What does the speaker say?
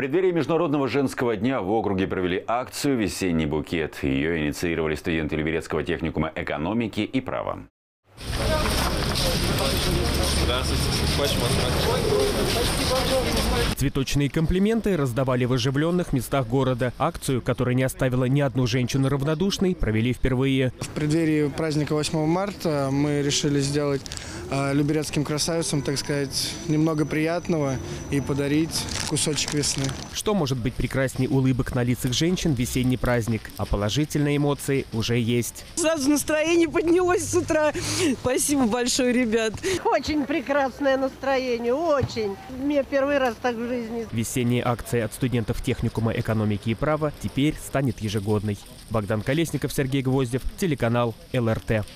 преддверии Международного женского дня в округе провели акцию «Весенний букет». Ее инициировали студенты Люберецкого техникума экономики и права. Здравствуйте. Хочем Цветочные комплименты раздавали в оживленных местах города. Акцию, которая не оставила ни одну женщину равнодушной, провели впервые. В преддверии праздника 8 марта мы решили сделать э, люберецким красавицам, так сказать, немного приятного и подарить кусочек весны. Что может быть прекрасней улыбок на лицах женщин в весенний праздник? А положительные эмоции уже есть. Сразу настроение поднялось с утра. Спасибо большое, ребят. Очень прекрасное настроение, очень. Мне первый раз так в жизни. Весенняя акция от студентов техникума экономики и права теперь станет ежегодной. Богдан Колесников, Сергей Гвоздев, телеканал ЛРТ.